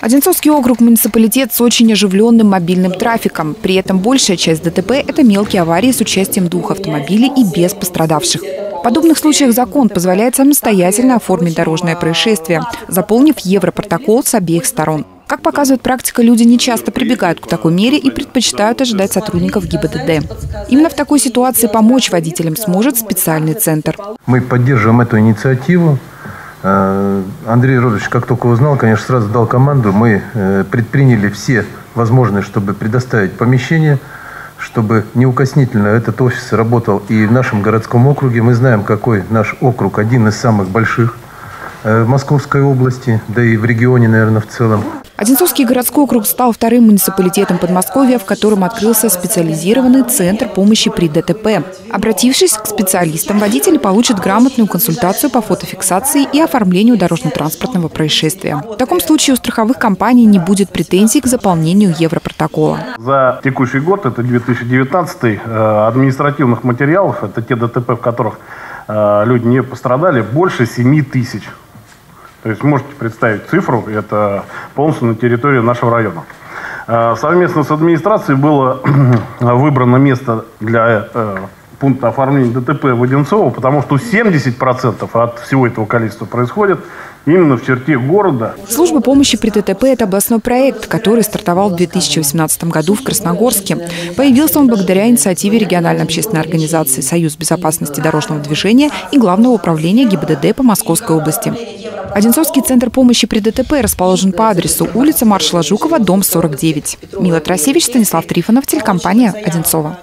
Одинцовский округ – муниципалитет с очень оживленным мобильным трафиком. При этом большая часть ДТП – это мелкие аварии с участием двух автомобилей и без пострадавших. В подобных случаях закон позволяет самостоятельно оформить дорожное происшествие, заполнив европротокол с обеих сторон. Как показывает практика, люди не часто прибегают к такой мере и предпочитают ожидать сотрудников ГИБДД. Именно в такой ситуации помочь водителям сможет специальный центр. Мы поддерживаем эту инициативу. Э, Андрей Родович, как только узнал, конечно, сразу дал команду. Мы э, предприняли все возможные, чтобы предоставить помещение, чтобы неукоснительно этот офис работал и в нашем городском округе. Мы знаем, какой наш округ, один из самых больших Московской области, да и в регионе, наверное, в целом. Одинцовский городской округ стал вторым муниципалитетом Подмосковья, в котором открылся специализированный центр помощи при ДТП. Обратившись к специалистам, водители получат грамотную консультацию по фотофиксации и оформлению дорожно-транспортного происшествия. В таком случае у страховых компаний не будет претензий к заполнению европротокола. За текущий год, это 2019, э, административных материалов, это те ДТП, в которых э, люди не пострадали, больше 7 тысяч. То есть можете представить цифру, это полностью на территории нашего района. Э, совместно с администрацией было выбрано место для э, пункта оформления ДТП в Одинцово, потому что 70% от всего этого количества происходит именно в черте города. Служба помощи при ДТП – это областной проект, который стартовал в 2018 году в Красногорске. Появился он благодаря инициативе региональной общественной организации «Союз безопасности дорожного движения» и Главного управления ГИБДД по Московской области. Одинцовский центр помощи при ДТП расположен по адресу улица маршала Жукова, дом 49. Мила Трасевич, Станислав Трифонов, телекомпания «Одинцова».